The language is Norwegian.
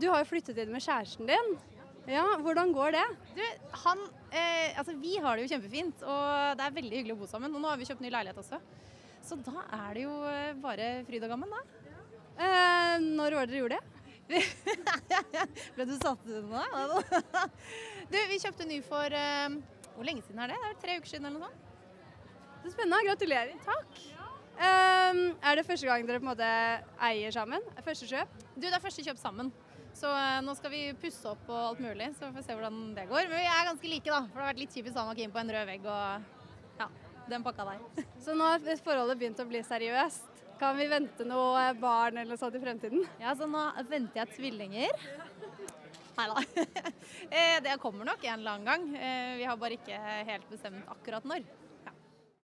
Du har jo flyttet inn med kjæresten din. Ja, Hvordan går det? Du, han eh, Altså, vi har det jo kjempefint, og det er veldig hyggelig å bo sammen. Og nå har vi kjøpt ny leilighet også. Så da er det jo eh, bare fryd og gammen, da. Eh, når var det dere gjorde det? Ble du satt ut nå? du, vi kjøpte ny for eh, Hvor lenge siden er det? Det er tre uker siden eller noe sånt. Det er spennende. Gratulerer. Takk. Eh, er det første gang dere på en måte eier sammen? Første kjøp? Du, det er første kjøp sammen. Så uh, nå skal vi pusse opp og alt mulig, så vi får se hvordan det går. Men vi er ganske like, da. For det har vært litt typisk han var keen på en rød vegg og ja, den pakka der. Så nå har forholdet begynt å bli seriøst. Kan vi vente noe barn eller sånt i fremtiden? Ja, så nå venter jeg tvillinger. Nei da. Eh, det kommer nok en eller annen gang. Eh, Vi har bare ikke helt bestemt akkurat når.